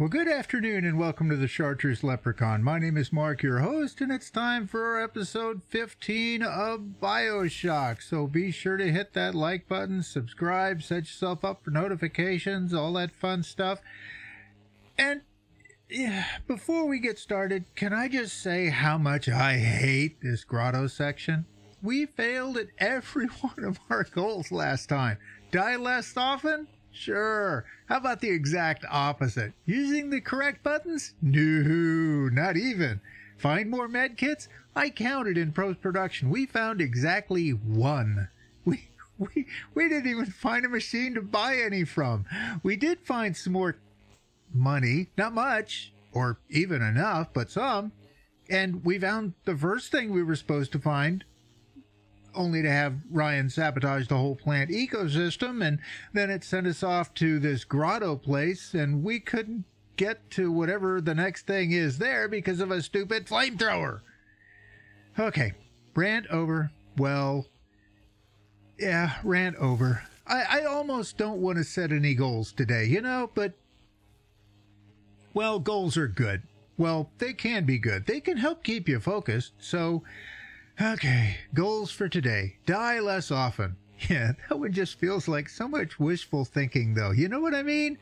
Well, good afternoon and welcome to the Chartreuse Leprechaun. My name is Mark, your host, and it's time for episode 15 of Bioshock. So be sure to hit that like button, subscribe, set yourself up for notifications, all that fun stuff. And yeah, before we get started, can I just say how much I hate this grotto section? We failed at every one of our goals last time. Die less often? Sure. How about the exact opposite? Using the correct buttons? No, not even. Find more med kits? I counted in post production. We found exactly one. We, we, we didn't even find a machine to buy any from. We did find some more money, not much, or even enough, but some. And we found the first thing we were supposed to find only to have Ryan sabotage the whole plant ecosystem. And then it sent us off to this grotto place, and we couldn't get to whatever the next thing is there because of a stupid flamethrower. Okay, rant over. Well, yeah, rant over. I, I almost don't want to set any goals today, you know, but, well, goals are good. Well, they can be good. They can help keep you focused. So, Okay, goals for today. Die less often. Yeah, that one just feels like so much wishful thinking, though. You know what I mean?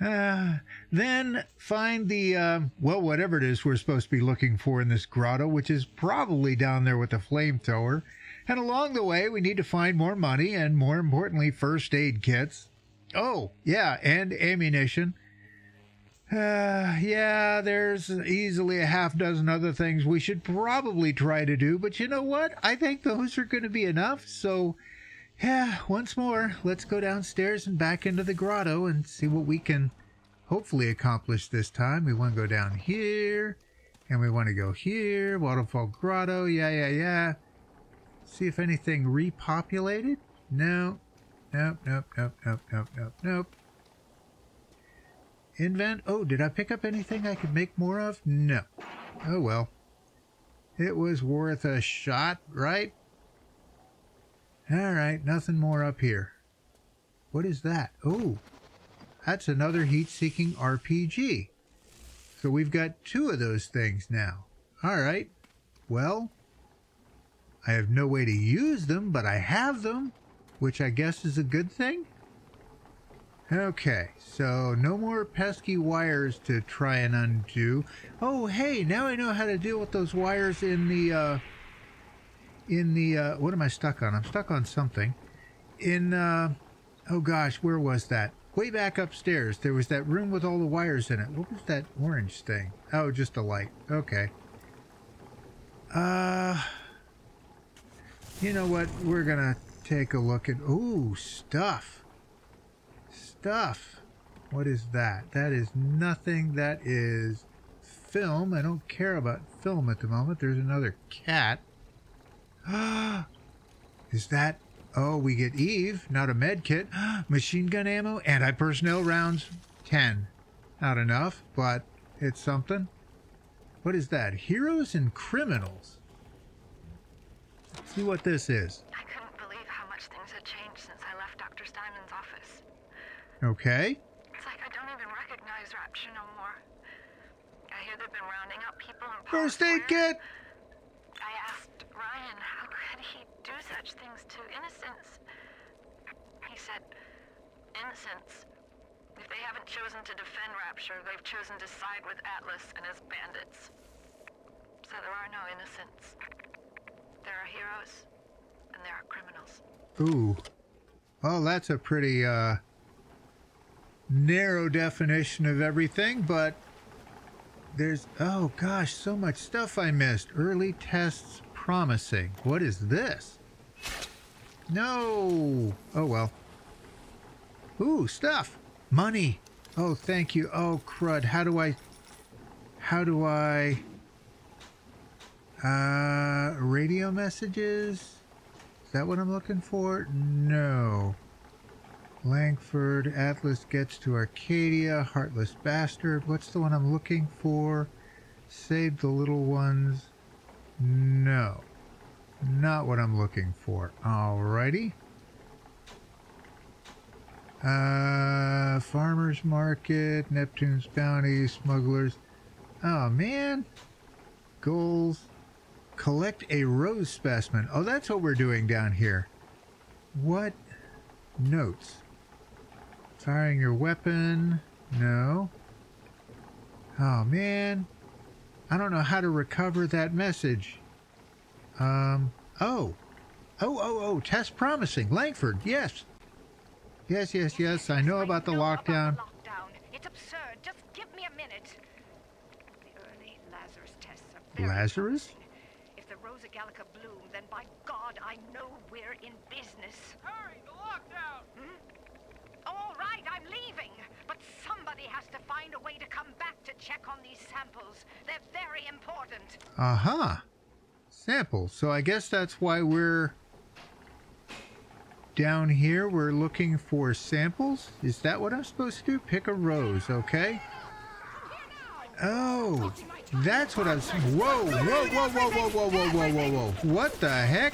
Uh, then find the, uh, well, whatever it is we're supposed to be looking for in this grotto, which is probably down there with the flamethrower. And along the way, we need to find more money and, more importantly, first aid kits. Oh, yeah, and ammunition. Uh, yeah, there's easily a half dozen other things we should probably try to do, but you know what? I think those are going to be enough. So, yeah, once more, let's go downstairs and back into the grotto and see what we can hopefully accomplish this time. We want to go down here, and we want to go here, Waterfall Grotto, yeah, yeah, yeah. See if anything repopulated? No. Nope, nope, nope, nope, nope, nope, nope. Invent. Oh, did I pick up anything I could make more of? No. Oh well. It was worth a shot, right? Alright, nothing more up here. What is that? Oh, that's another heat-seeking RPG. So we've got two of those things now. Alright, well, I have no way to use them, but I have them, which I guess is a good thing. Okay, so no more pesky wires to try and undo. Oh, hey, now I know how to deal with those wires in the, uh, in the, uh, what am I stuck on? I'm stuck on something. In, uh, oh gosh, where was that? Way back upstairs, there was that room with all the wires in it. What was that orange thing? Oh, just a light. Okay. Uh, you know what? We're gonna take a look at, ooh, stuff stuff. What is that? That is nothing. That is film. I don't care about film at the moment. There's another cat. is that... Oh, we get Eve, not a med kit. Machine gun ammo, anti-personnel rounds, 10. Not enough, but it's something. What is that? Heroes and criminals. Let's see what this is. Okay. It's like I don't even recognize Rapture no more. I hear they've been rounding up people in First aid kit! I asked Ryan how could he do such things to innocents. He said, innocents. If they haven't chosen to defend Rapture, they've chosen to side with Atlas and his bandits. So there are no innocents. There are heroes, and there are criminals. Ooh. Well, that's a pretty, uh, narrow definition of everything, but there's, oh gosh, so much stuff I missed. Early tests promising. What is this? No. Oh, well. Ooh, stuff. Money. Oh, thank you. Oh, crud. How do I, how do I, uh, radio messages? Is that what I'm looking for? No. Langford, Atlas gets to Arcadia, Heartless Bastard. What's the one I'm looking for? Save the little ones. No. Not what I'm looking for. Alrighty. Uh, farmer's market, Neptune's bounty, smugglers. Oh man. Goals. Collect a rose specimen. Oh, that's what we're doing down here. What? Notes. Firing your weapon. No. Oh man. I don't know how to recover that message. Um, oh. Oh, oh, oh, test promising. Langford, yes. Yes, yes, yes, I know about the lockdown. lockdown. It's absurd. Just give me a minute. The early Lazarus tests are very Lazarus? promising. If the Rosa Gallica bloom, then by God, I know we're in business. Hurry, the lockdown! All right, I'm leaving. But somebody has to find a way to come back to check on these samples. They're very important. Uh-huh. Samples. So I guess that's why we're down here. We're looking for samples. Is that what I'm supposed to do? Pick a rose, okay? Oh, that's what I was... Whoa, whoa, whoa, whoa, whoa, whoa, whoa, whoa, whoa, whoa. What the heck?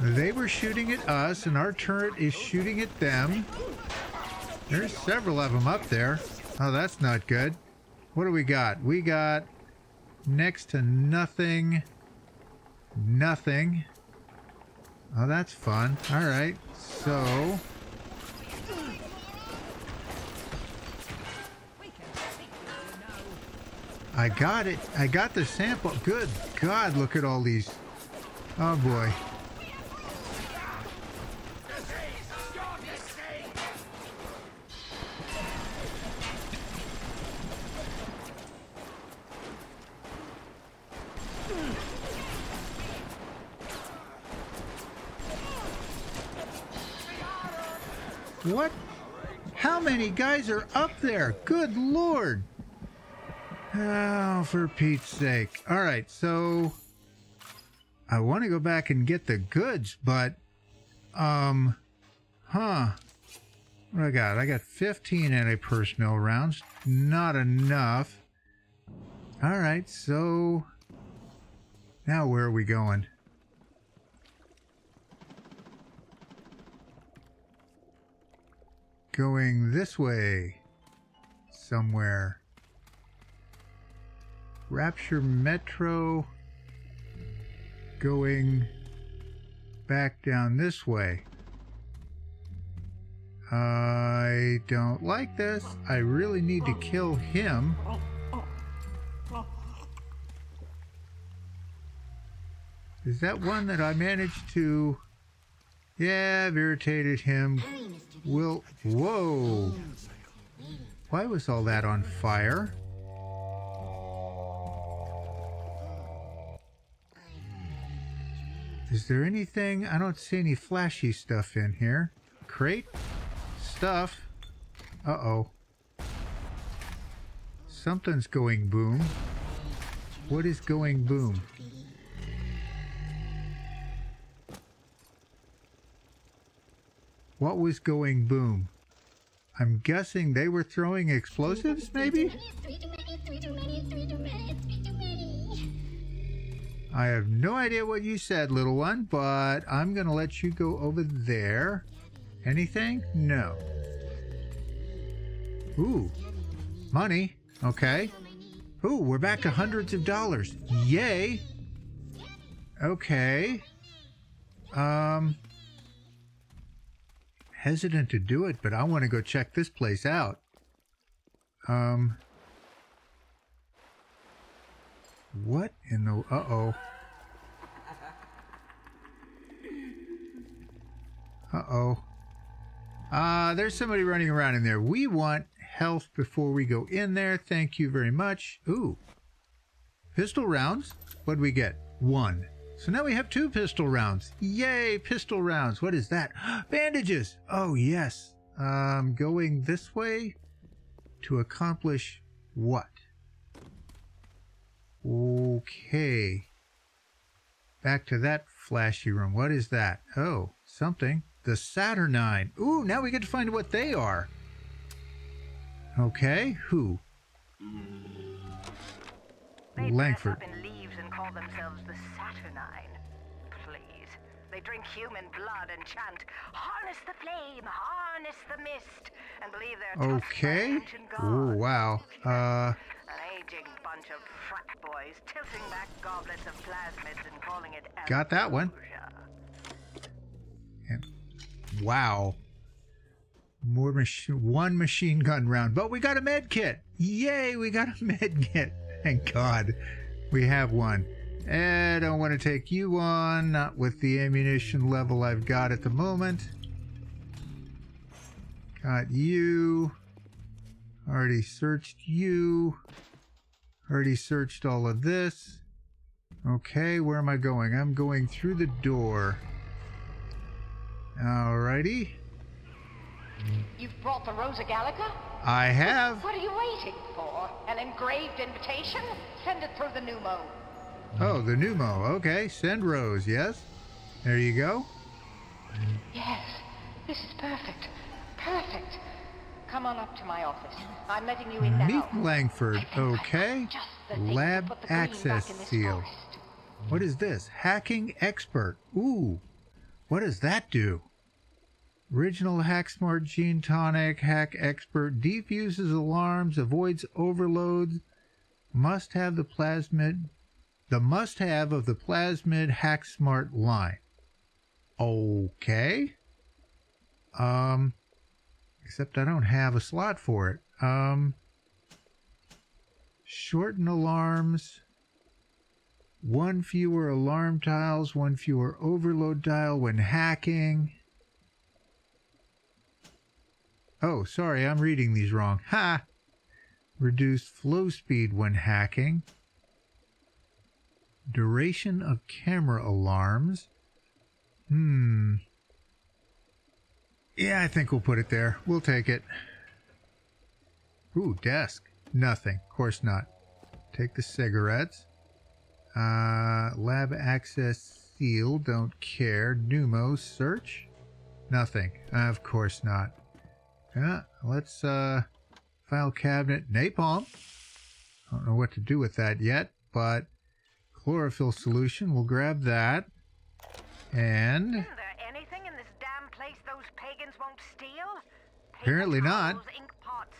They were shooting at us, and our turret is shooting at them. There's several of them up there. Oh, that's not good. What do we got? We got next to nothing. Nothing. Oh, that's fun. All right. So, I got it. I got the sample. Good God, look at all these. Oh, boy. Many guys are up there? Good lord. Oh, for Pete's sake. All right, so I want to go back and get the goods, but um huh. What I got? I got 15 anti-personnel rounds. Not enough. All right, so now where are we going? Going this way somewhere. Rapture Metro going back down this way. I don't like this. I really need to kill him. Is that one that I managed to... Yeah, I've irritated him. Will... Whoa! Why was all that on fire? Is there anything? I don't see any flashy stuff in here. Crate? Stuff? Uh-oh. Something's going boom. What is going boom? What was going boom? I'm guessing they were throwing explosives, maybe? I have no idea what you said, little one, but I'm going to let you go over there. Anything? No. Ooh. Money. Okay. Ooh, we're back to hundreds of dollars. Yay. Okay. Um. Hesitant to do it, but I want to go check this place out. Um. What in the... Uh-oh. Uh-oh. Uh, there's somebody running around in there. We want health before we go in there. Thank you very much. Ooh. Pistol rounds. What do we get? One. So now we have two pistol rounds. Yay, pistol rounds. What is that? Bandages. Oh, yes. Um, going this way to accomplish what? Okay. Back to that flashy room. What is that? Oh, something. The Saturnine. Ooh, now we get to find what they are. Okay, who? Langford. Dress up in leaves and call themselves the Saturnine. Please. They drink human blood and chant, harness the flame, harness the mist, and believe they're Okay. Oh, wow. Uh, An aging bunch of frat boys tilting back goblets of plasmids and calling it Got that one. ambrosia. wow. More machine, one machine gun round, but we got a med kit. Yay, we got a med kit. Thank God, we have one. I don't want to take you on, not with the ammunition level I've got at the moment. Got you. Already searched you. Already searched all of this. Okay, where am I going? I'm going through the door. Alrighty. You've brought the Rosa Gallica? I have. What are you waiting for? An engraved invitation? Send it through the pneumo. Oh, the pneumo. Okay, send Rose, yes? There you go. Yes, this is perfect. Perfect. Come on up to my office. I'm letting you in now. Meet Langford. I think I got Okay. just the thing to Lab put the green back access seal. forest. What is this? Hacking expert. Ooh. What does that do? Original Hack Smart Gene Tonic Hack Expert defuses alarms, avoids overloads. Must have the plasmid the must have of the plasmid Hack Smart line. Okay. Um except I don't have a slot for it. Um shorten alarms. One fewer alarm tiles, one fewer overload dial when hacking. Oh, sorry, I'm reading these wrong. Ha! Reduce flow speed when hacking. Duration of camera alarms. Hmm. Yeah, I think we'll put it there. We'll take it. Ooh, desk. Nothing. Of course not. Take the cigarettes. Uh, lab access seal, don't care. Pneumo search, nothing. of course not. Yeah, let's, uh, file cabinet napalm. I don't know what to do with that yet, but chlorophyll solution, we'll grab that. And Isn't there anything in this damn place those pagans won't steal? Paper Apparently not. ink pots,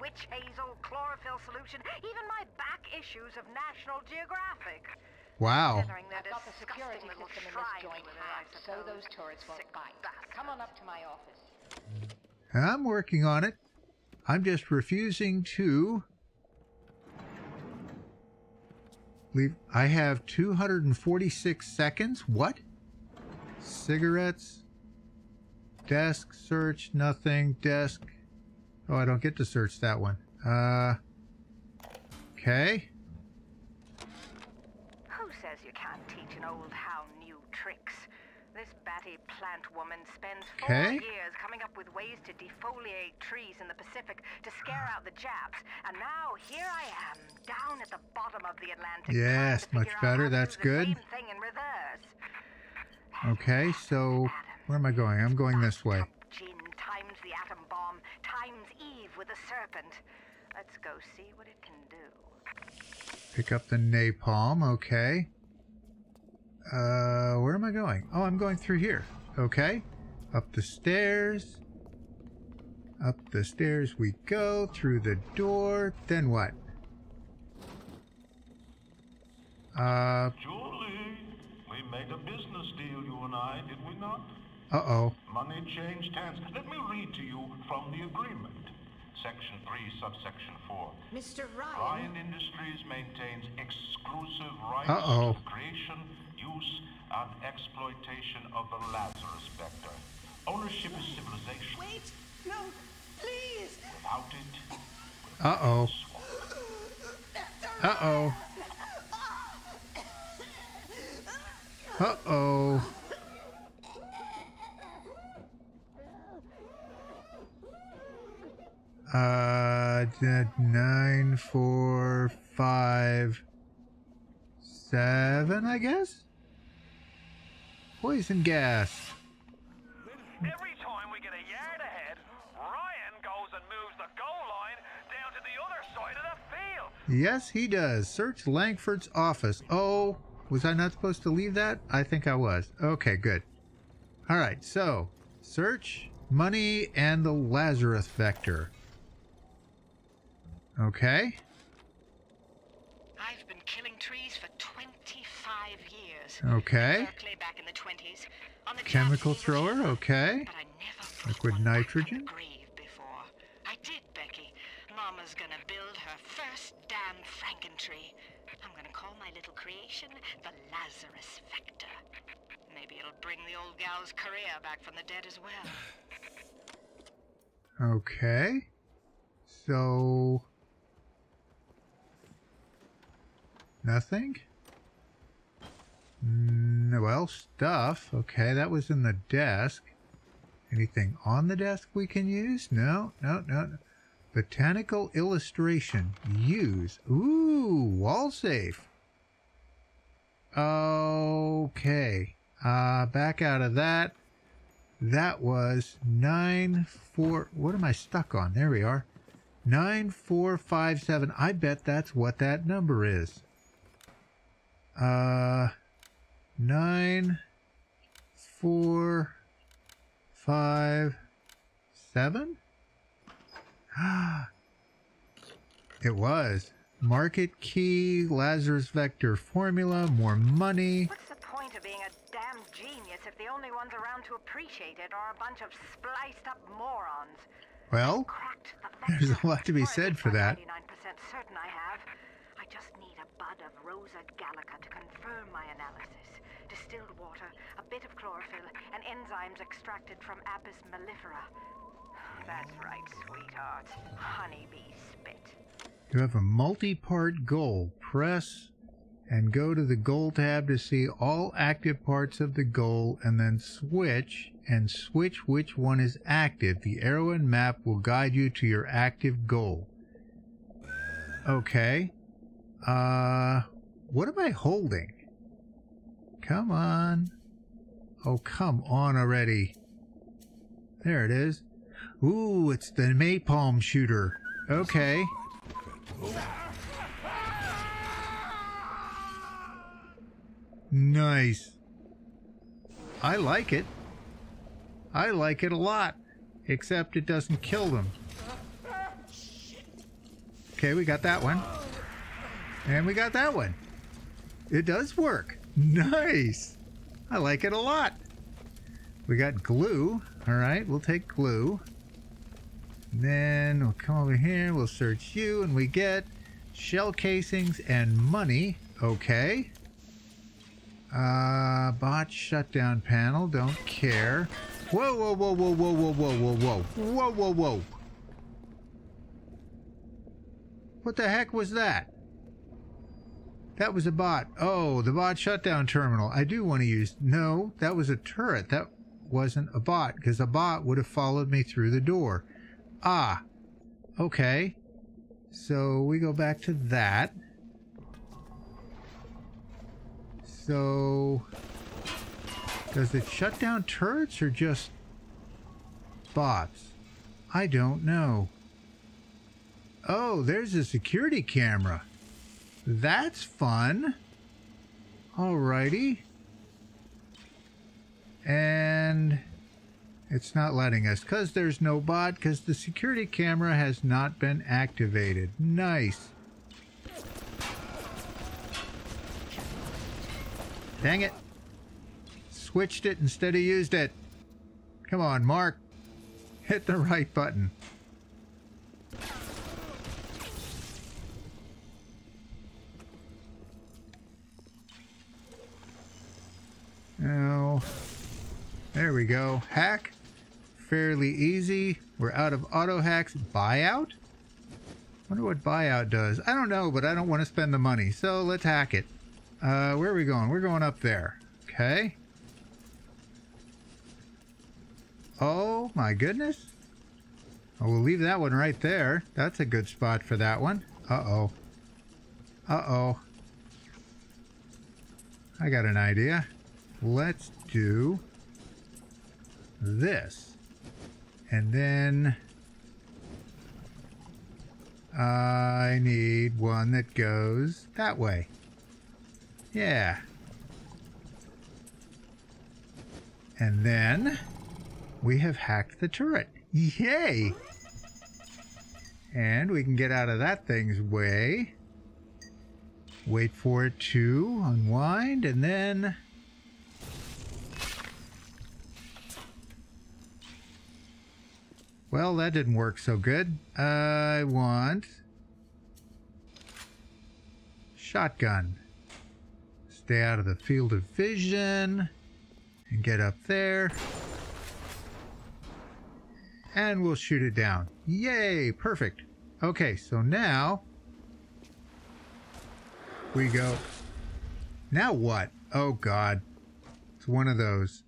witch hazel, chlorophyll solution, even my back issues of National Geographic. wow, I've got the security system in this joint with hacked, so those turrets won't bite. Come on up to my office. I'm working on it. I'm just refusing to leave. I have 246 seconds. What? Cigarettes. Desk search. Nothing. Desk. Oh, I don't get to search that one. Uh. Okay. Who says you can't teach an old hound new tricks? This batty plant woman spends four years coming up with ways to defoliate trees in the Pacific to scare out the Japs, and now here I at the bottom of the Atlantic. Yes, much better, that's good. Same thing in reverse. Okay, so where am I going? I'm going this way. Gin times the atom bomb times Eve with a serpent. Let's go see what it can do. Pick up the napalm. Okay. Uh, where am I going? Oh, I'm going through here. Okay. Up the stairs. Up the stairs we go. Through the door. Then what? Uh, Julie, we made a business deal, you and I, did we not? uh-oh. Money changed hands. Let me read to you from the agreement. Section 3, subsection 4. Mr. Ryan. Ryan Industries maintains exclusive rights Uh-oh. to creation, use, and exploitation of the Lazarus Vector. Ownership is civilization. Wait, no, please. Without it, Uh-oh. Uh-oh. Uh-oh. Uh, nine, four, five, seven, I guess? Poison gas. Every time we get a yard ahead, Ryan goes and moves the goal line down to the other side of the field. Yes, he does. Search Langford's office. Oh, was I not supposed to leave that? I think I was. Okay, good. All right, so search, money, and the Lazarus vector. Okay. I've been killing trees for 25 years. Okay. Berkeley back in the 20s. On the Chemical thrower. Okay. But I never put Liquid one back from nitrogen? the grave before. I did, Becky. Mama's gonna build her first damn gonna call my little creation the Lazarus Vector. Maybe it'll bring the old gal's career back from the dead as well. Okay. So. Nothing? Mm, well, stuff. Okay, that was in the desk. Anything on the desk we can use? No, no. no. Botanical illustration. Use. Ooh, wall safe. Okay. Uh, back out of that. That was nine four. What am I stuck on? There we are. Nine four five seven. I bet that's what that number is. Uh, nine four five seven. it was market key Lazarus vector formula. More money. What's the point of being a damn genius if the only ones around to appreciate it are a bunch of spliced up morons? Well, Cracked the There's a lot to be said for that. 99% certain I have. I just need a bud of Rosa gallica to confirm my analysis. Distilled water, a bit of chlorophyll, and enzymes extracted from Apis mellifera. That's right, sweetheart. Honeybee spit. You have a multi-part goal. Press and go to the goal tab to see all active parts of the goal and then switch and switch which one is active. The arrow and map will guide you to your active goal. Okay. Uh, what am I holding? Come on. Oh, come on already. There it is. Ooh, it's the napalm shooter. Okay. Nice. I like it. I like it a lot. Except it doesn't kill them. Okay, we got that one. And we got that one. It does work. Nice. I like it a lot. We got glue. All right, we'll take glue. Then we'll come over here, we'll search you, and we get shell casings and money. Okay. Uh, bot shutdown panel, don't care. Whoa, whoa, whoa, whoa, whoa, whoa, whoa, whoa, whoa, whoa, whoa, whoa. What the heck was that? That was a bot. Oh, the bot shutdown terminal. I do want to use. No, that was a turret. That wasn't a bot because a bot would have followed me through the door. Ah, okay. So we go back to that. So, does it shut down turrets or just bots? I don't know. Oh, there's a security camera. That's fun. Alrighty. And it's not letting us because there's no bot because the security camera has not been activated. Nice. Dang it. Switched it instead of used it. Come on, Mark. Hit the right button. Oh, there we go. Hack. Fairly easy. We're out of auto hacks. Buyout? Wonder what buyout does. I don't know, but I don't want to spend the money. So let's hack it. Uh, where are we going? We're going up there. Okay. Oh my goodness. Oh, we'll leave that one right there. That's a good spot for that one. Uh-oh. Uh-oh. I got an idea. Let's do this. And then I need one that goes that way. Yeah. And then we have hacked the turret. Yay! And we can get out of that thing's way. Wait for it to unwind and then... Well, that didn't work so good. I want... Shotgun. Stay out of the field of vision. And get up there. And we'll shoot it down. Yay! Perfect. Okay, so now... We go... Now what? Oh god. It's one of those.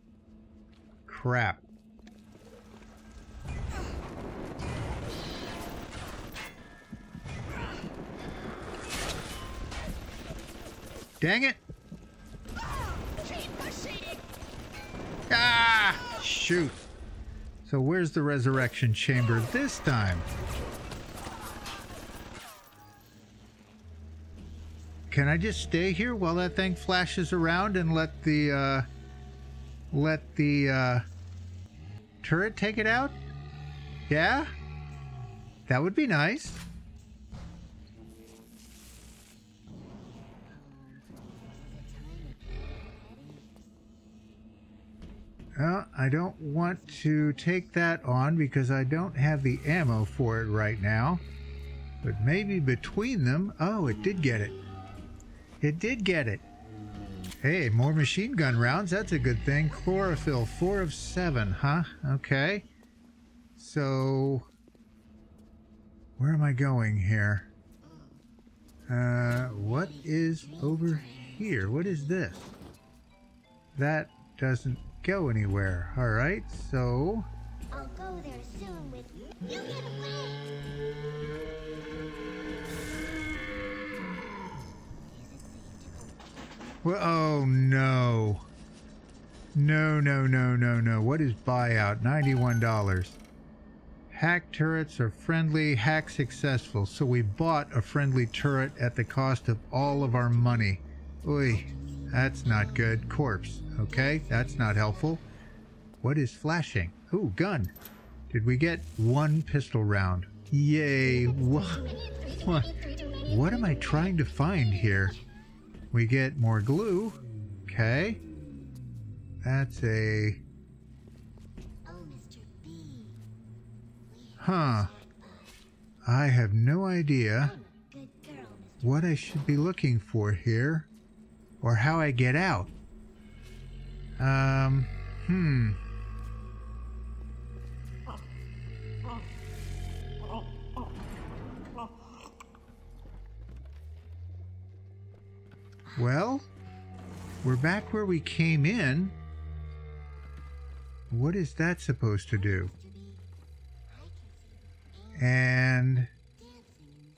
Crap. Dang it! Ah! Shoot. So where's the resurrection chamber this time? Can I just stay here while that thing flashes around and let the uh, let the uh, turret take it out? Yeah? That would be nice. Well, I don't want to take that on because I don't have the ammo for it right now. But maybe between them... Oh, it did get it. It did get it. Hey, more machine gun rounds. That's a good thing. Chlorophyll, four of seven, huh? Okay. So... Where am I going here? Uh, what is over here? What is this? That doesn't go anywhere. All right, so I'll go there soon with you. You get away! well, oh no, no, no, no, no, no. What is buyout? Ninety-one dollars. Hack turrets are friendly, hack successful. So we bought a friendly turret at the cost of all of our money. Oy, that's not good. Corpse. Okay, that's not helpful. What is flashing? Ooh, gun. Did we get one pistol round? Yay. What? What? What am I trying to find here? We get more glue. Okay. That's a... Huh. I have no idea what I should be looking for here or how I get out. Um, hmm. Well, we're back where we came in. What is that supposed to do? And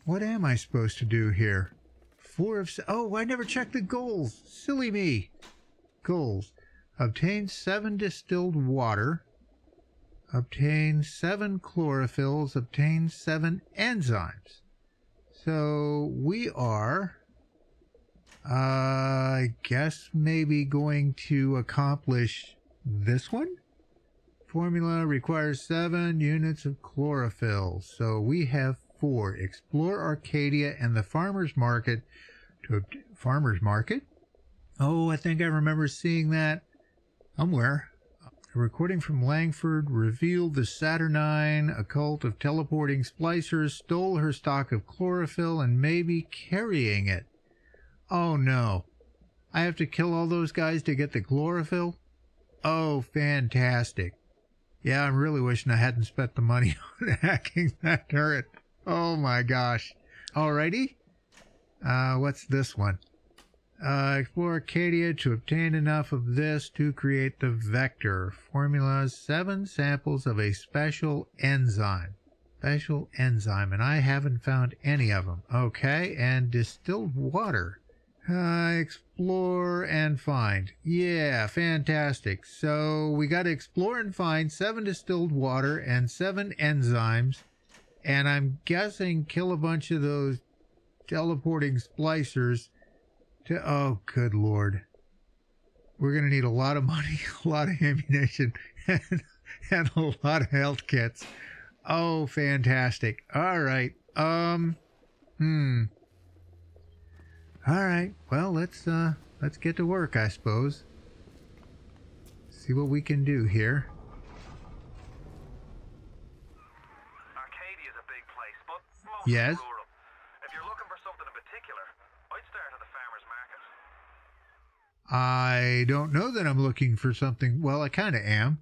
what am I supposed to do here? Four of... Oh, I never checked the goals. Silly me. Goals. Obtain seven distilled water. Obtain seven chlorophylls. Obtain seven enzymes. So we are... Uh, I guess maybe going to accomplish this one? Formula requires seven units of chlorophyll. So we have four. Explore Arcadia and the farmer's market to farmer's market. Oh, I think I remember seeing that somewhere. A recording from Langford revealed the Saturnine occult of teleporting splicers stole her stock of chlorophyll and may be carrying it. Oh no. I have to kill all those guys to get the chlorophyll? Oh, fantastic. Yeah, I'm really wishing I hadn't spent the money on hacking that turret. Oh my gosh. Alrighty. Uh, what's this one? Uh, explore Arcadia to obtain enough of this to create the vector. Formula seven samples of a special enzyme. Special enzyme, and I haven't found any of them. Okay, and distilled water. Uh, explore and find. Yeah, fantastic. So we got to explore and find seven distilled water and seven enzymes. And I'm guessing kill a bunch of those teleporting splicers to. Oh, good lord. we're going to need a lot of money, a lot of ammunition, and, and a lot of health kits. Oh, fantastic. All right. Um, hmm. All right. Well, let's, uh, let's get to work, I suppose. See what we can do here. Arcadia's a big place, but most Yes? If you're looking for something in particular, I'd start at the farmer's market. I don't know that I'm looking for something. Well, I kind of am.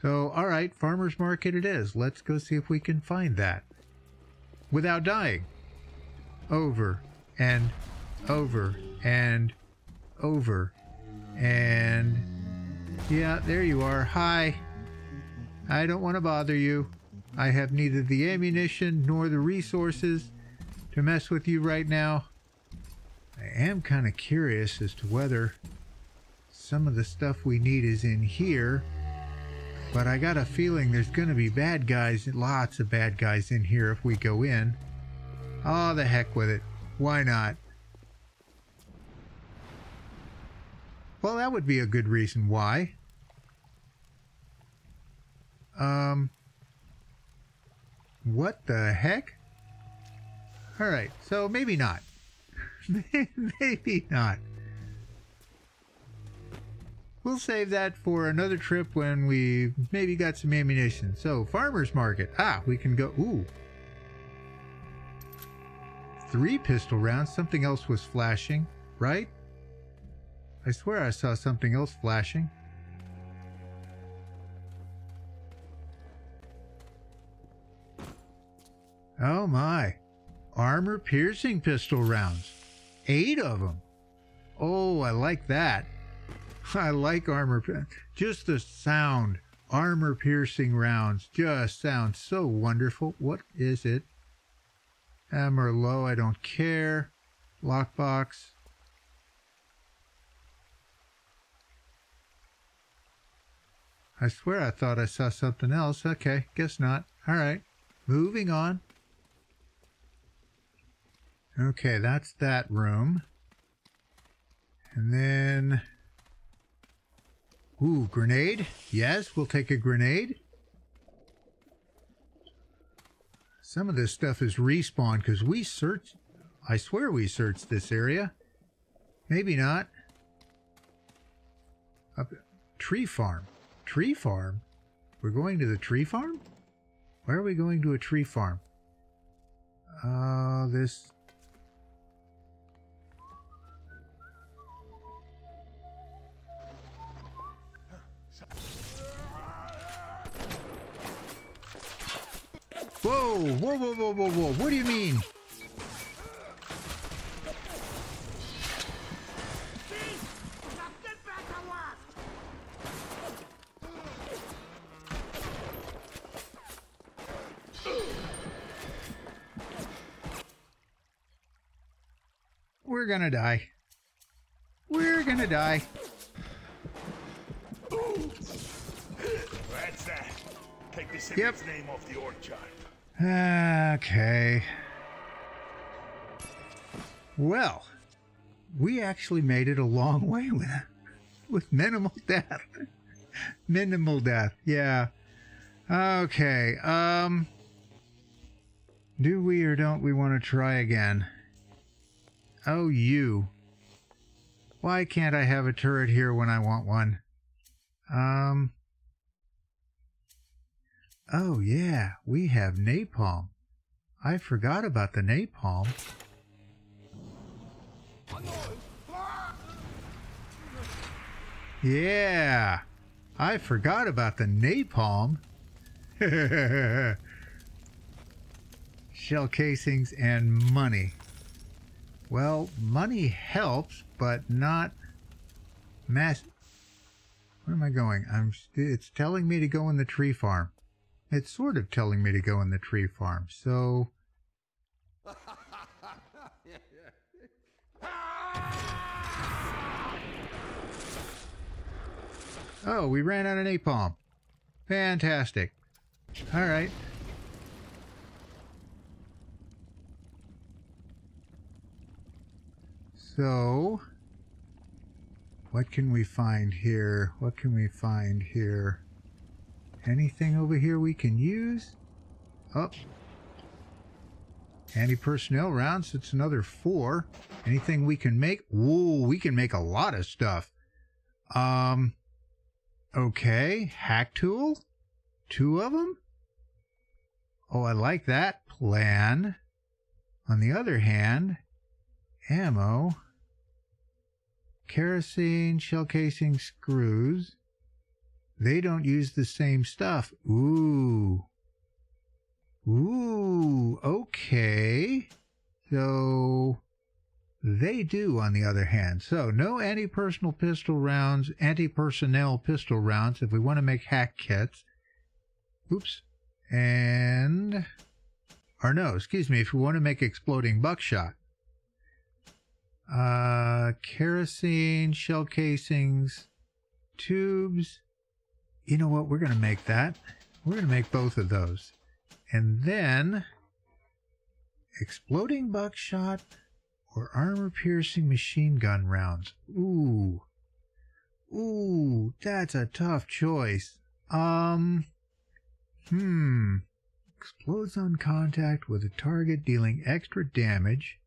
So, all right, farmer's market it is. Let's go see if we can find that without dying. Over and over and over. And yeah, there you are. Hi. I don't want to bother you. I have neither the ammunition nor the resources to mess with you right now. I am kind of curious as to whether some of the stuff we need is in here. But I got a feeling there's going to be bad guys, lots of bad guys in here if we go in. Oh, the heck with it. Why not? Well, that would be a good reason why. Um, what the heck? All right, so maybe not. maybe not. We'll save that for another trip when we maybe got some ammunition. So, farmer's market. Ah, we can go. Ooh. Three pistol rounds. Something else was flashing, right? I swear I saw something else flashing. Oh my. Armor piercing pistol rounds. Eight of them. Oh, I like that. I like armor. Just the sound. Armor piercing rounds just sounds so wonderful. What is it? Hammer low, I don't care. Lockbox. I swear I thought I saw something else. Okay, guess not. All right, moving on. Okay, that's that room. And then... Ooh, grenade? Yes, we'll take a grenade. Some of this stuff is respawn because we searched... I swear we searched this area. Maybe not. Up, tree farm. Tree farm? We're going to the tree farm? Why are we going to a tree farm? Uh, this Whoa, whoa, whoa, whoa, whoa, whoa. What do you mean? We're gonna die. We're gonna die. That's that. Take this Yep. name off the org chart. Okay. Well, we actually made it a long way with with minimal death. minimal death. Yeah. Okay. Um do we or don't we want to try again? Oh, you. Why can't I have a turret here when I want one? Um Oh, yeah, we have napalm. I forgot about the napalm. Yeah, I forgot about the napalm. Shell casings and money. Well, money helps, but not mass. Where am I going? I'm. It's telling me to go in the tree farm. It's sort of telling me to go in the tree farm. So. Oh, we ran out of napalm. Fantastic. All right. So. What can we find here? What can we find here? Anything over here we can use? Oh. Anti-personnel rounds, it's another four. Anything we can make? Whoa, we can make a lot of stuff. Um, okay. Hack tool? Two of them? Oh, I like that plan. On the other hand, ammo, kerosene, shell casing, screws. They don't use the same stuff. Ooh. Ooh, okay. So they do, on the other hand. So no anti-personal pistol rounds, anti-personnel pistol rounds if we want to make hack kits. Oops. And or no, excuse me, if we want to make exploding buckshot. Uh, kerosene, shell casings, tubes. You know what? We're going to make that. We're going to make both of those. And then exploding buckshot or armor piercing machine gun rounds. Ooh. Ooh, that's a tough choice. Um, hmm. Explodes on contact with a target, dealing extra damage.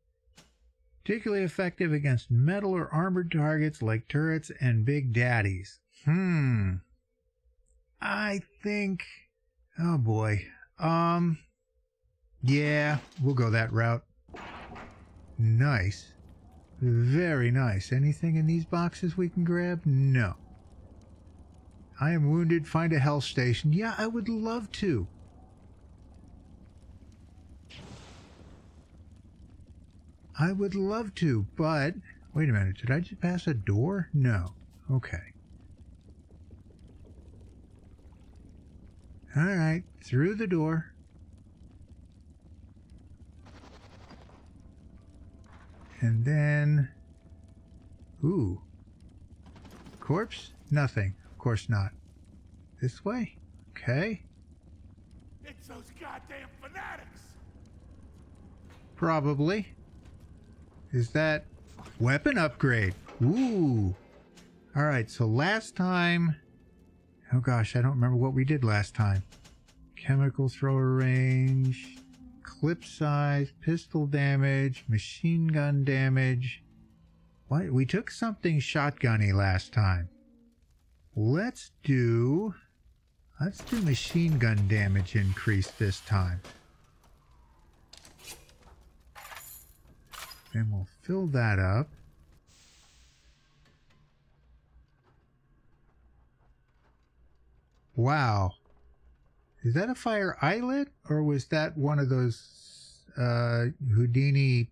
Particularly effective against metal or armored targets like turrets and big daddies. Hmm. I think. Oh boy. Um. Yeah, we'll go that route. Nice. Very nice. Anything in these boxes we can grab? No. I am wounded. Find a health station. Yeah, I would love to. I would love to, but wait a minute. Did I just pass a door? No. Okay. All right, through the door. And then, ooh, corpse? Nothing. Of course not. This way? Okay. It's those goddamn fanatics! Probably. Is that weapon upgrade? Ooh. All right, so last time. Oh gosh, I don't remember what we did last time. Chemical thrower range, clip size, pistol damage, machine gun damage. What? We took something shotgunny last time. Let's do. Let's do machine gun damage increase this time. And we'll fill that up. Wow. Is that a fire eyelet or was that one of those uh, Houdini,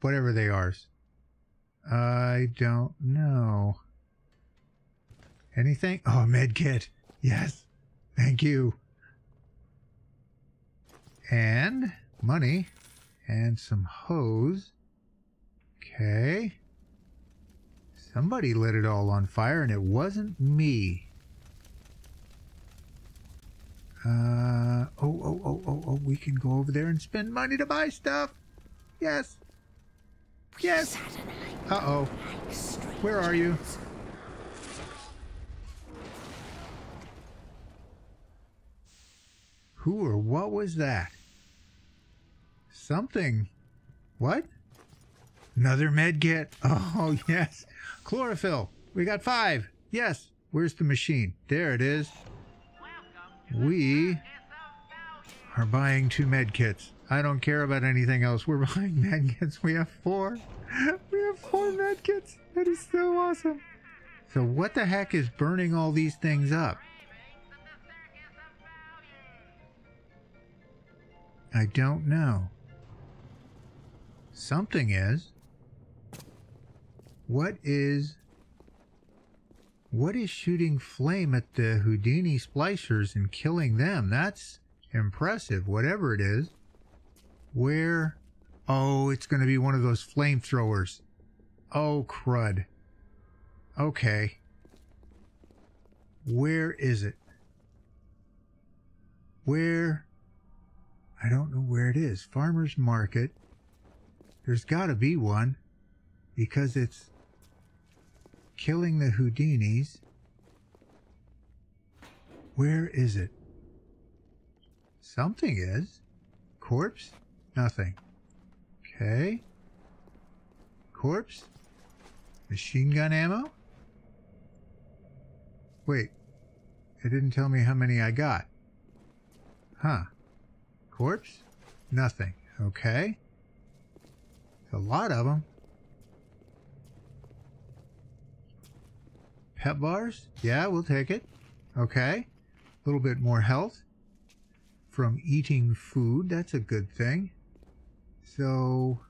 whatever they are? I don't know. Anything? Oh, medkit. Yes. Thank you. And money and some hose. Okay. Somebody lit it all on fire and it wasn't me. Uh, oh, oh, oh, oh, oh, we can go over there and spend money to buy stuff. Yes. Yes. Uh-oh. Where are you? Who or what was that? Something. What? Another med kit. Oh, yes. Chlorophyll. We got five. Yes. Where's the machine? There it is. We are buying two med kits. I don't care about anything else. We're buying med kits. We have four. We have four med kits. That is so awesome. So what the heck is burning all these things up? I don't know. Something is. What is. What is shooting flame at the Houdini splicers and killing them? That's impressive, whatever it is. Where. Oh, it's going to be one of those flamethrowers. Oh, crud. Okay. Where is it? Where? I don't know where it is. Farmer's Market. There's got to be one because it's killing the Houdinis. Where is it? Something is. Corpse? Nothing. Okay. Corpse? Machine gun ammo? Wait. It didn't tell me how many I got. Huh. Corpse? Nothing. Okay. A lot of them. Pep bars? Yeah, we'll take it. Okay. A little bit more health from eating food. That's a good thing. So,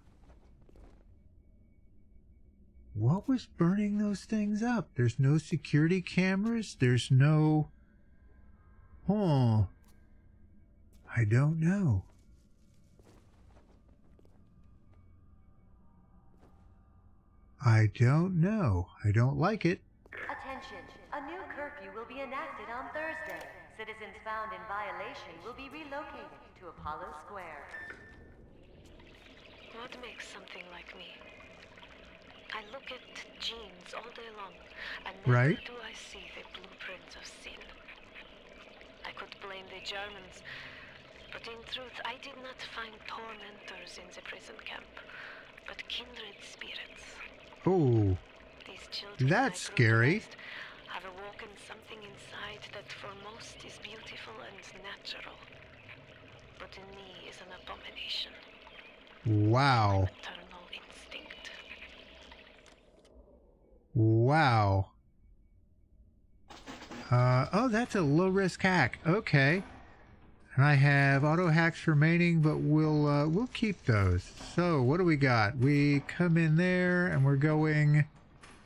what was burning those things up? There's no security cameras. There's no. Oh, I don't know. I don't know. I don't like it. Attention, a new curfew will be enacted on Thursday. Citizens found in violation will be relocated to Apollo Square. What makes something like me? I look at genes all day long, and never Right. do I see the blueprints of sin. I could blame the Germans, but in truth, I did not find tormentors in the prison camp, but kindred spirits. Oh, These children That's scary. brutalized have awoken something inside that for most is beautiful and natural, but in me is an abomination. wow. Maternal instinct. Wow. Uh, oh, that's a low risk hack. Okay. And I have auto hacks remaining, but we'll uh, we'll keep those. So what do we got? We come in there and we're going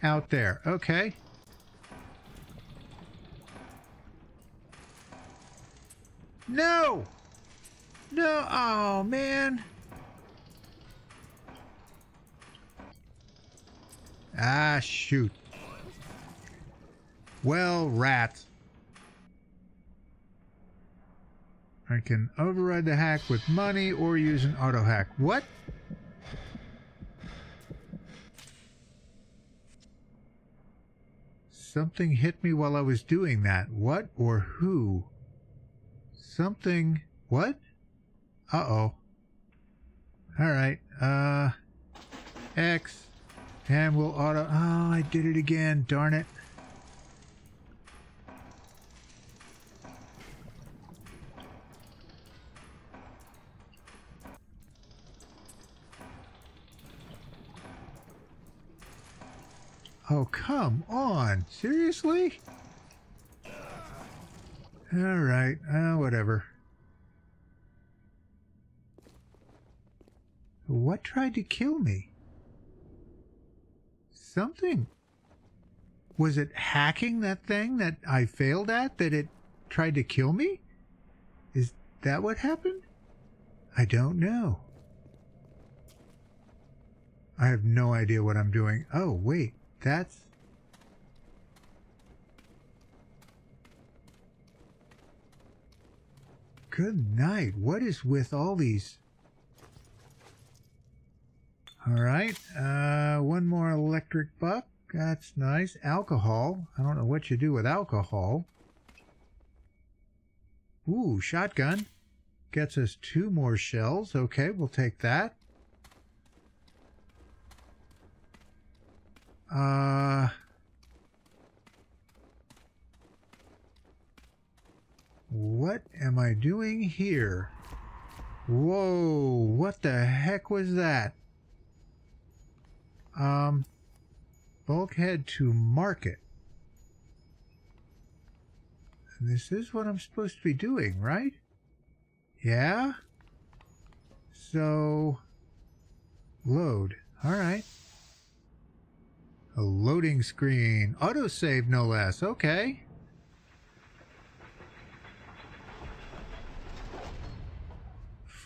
out there. Okay. No. No. Oh man. Ah, shoot. Well, rat. I can override the hack with money or use an auto hack. What? Something hit me while I was doing that. What or who? Something. What? Uh oh. Alright. Uh. X. And we'll auto. Oh, I did it again. Darn it. Oh, come on. Seriously? All right. Uh, whatever. What tried to kill me? Something. Was it hacking that thing that I failed at that it tried to kill me? Is that what happened? I don't know. I have no idea what I'm doing. Oh, wait. That's. Good night. What is with all these? All right. Uh, one more electric buck. That's nice. Alcohol. I don't know what you do with alcohol. Ooh, shotgun. Gets us two more shells. Okay, we'll take that. Uh. What am I doing here? Whoa, what the heck was that? Um, bulkhead to market. And this is what I'm supposed to be doing, right? Yeah? So, load. Alright. A loading screen. Autosave, no less. Okay.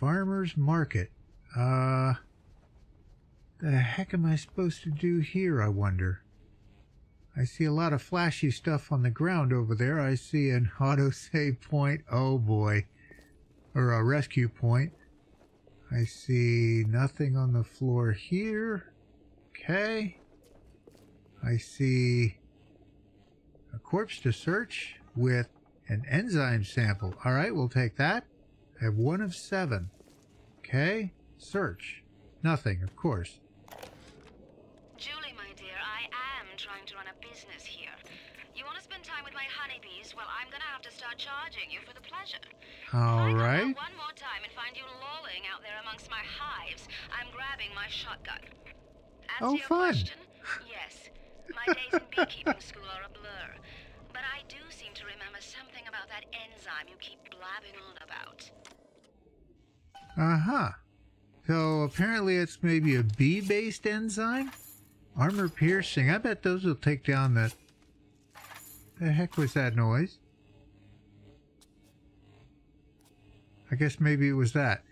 Farmer's Market. Uh, the heck am I supposed to do here, I wonder? I see a lot of flashy stuff on the ground over there. I see an autosave point. Oh boy. Or a rescue point. I see nothing on the floor here. Okay. I see a corpse to search with an enzyme sample. All right, we'll take that. I have one of seven. Okay, search. Nothing, of course. Julie, my dear, I am trying to run a business here. You want to spend time with my honeybees? Well, I'm gonna have to start charging you for the pleasure. All right. one more time and find you lolling out there amongst my hives, I'm grabbing my shotgun. As Oh, fun. question, yes, my days in beekeeping school are a blur. But I do seem to remember something about that enzyme you keep blabbing on about. Uh huh. So apparently it's maybe a bee based enzyme? Armor piercing. I bet those will take down that. The heck was that noise? I guess maybe it was that.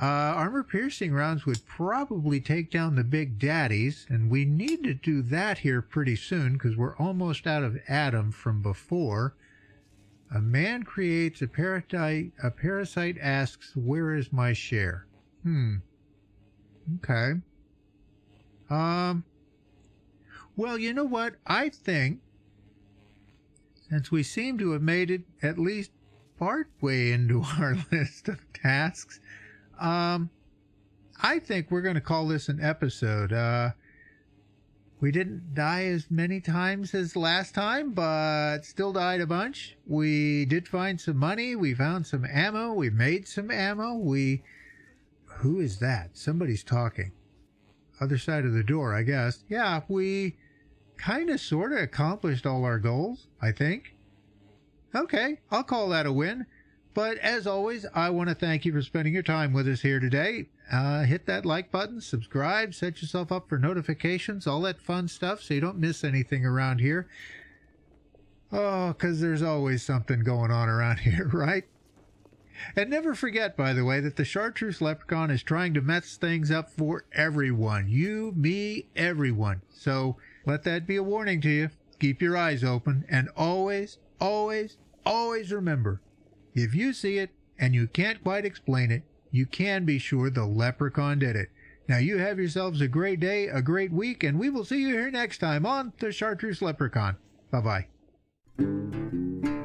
Uh, armor piercing rounds would probably take down the big daddies, and we need to do that here pretty soon because we're almost out of Adam from before. A man creates a parasite. A parasite asks, "Where is my share?" Hmm. Okay. Um. Well, you know what? I think since we seem to have made it at least part way into our list of tasks, um, I think we're going to call this an episode. Uh, we didn't die as many times as last time, but still died a bunch. We did find some money. We found some ammo. We made some ammo. We. Who is that? Somebody's talking. Other side of the door, I guess. Yeah, we kind of sort of accomplished all our goals, I think. Okay, I'll call that a win. But as always, I want to thank you for spending your time with us here today. Uh, hit that like button, subscribe, set yourself up for notifications, all that fun stuff so you don't miss anything around here. Oh, because there's always something going on around here, right? And never forget, by the way, that the Chartreuse Leprechaun is trying to mess things up for everyone. You, me, everyone. So let that be a warning to you. Keep your eyes open and always, always, always remember if you see it and you can't quite explain it, you can be sure the leprechaun did it. Now you have yourselves a great day, a great week, and we will see you here next time on the Chartreuse Leprechaun. Bye bye.